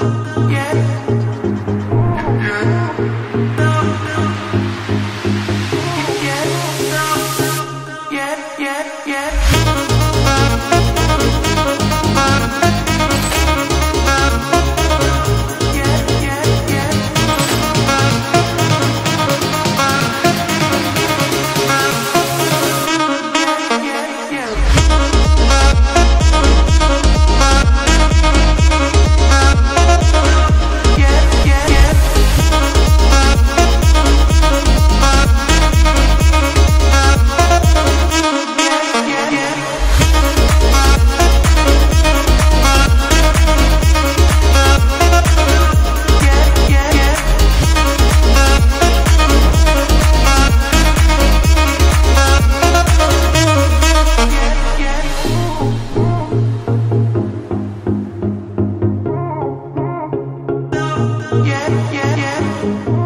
Yeah. Yeah. yeah, yeah, yeah.